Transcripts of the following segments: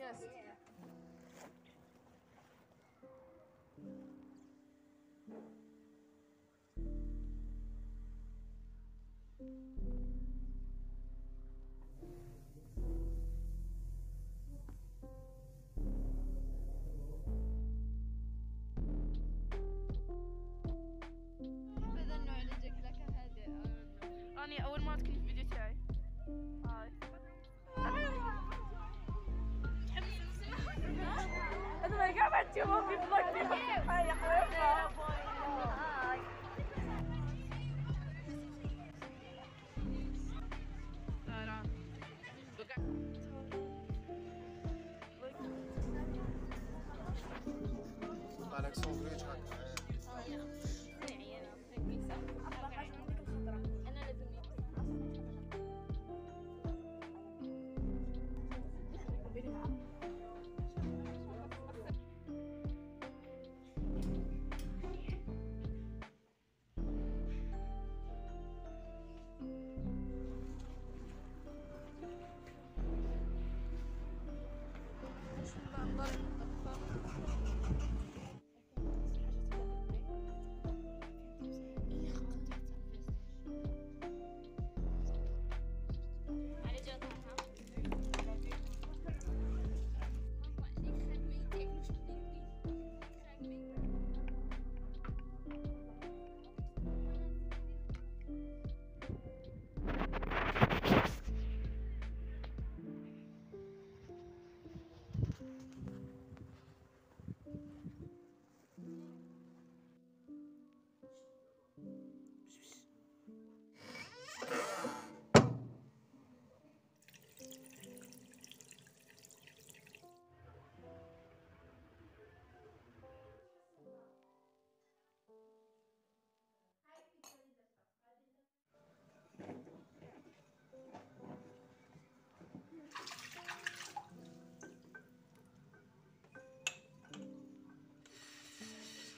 Yes. Yeah. Anja, jag vill ha ett video today. انت ما جابت يومك بلاك يا حبيبي Alexandre,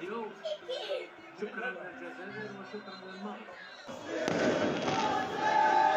اليوم شكرا للجزائر وشكرا للمغرب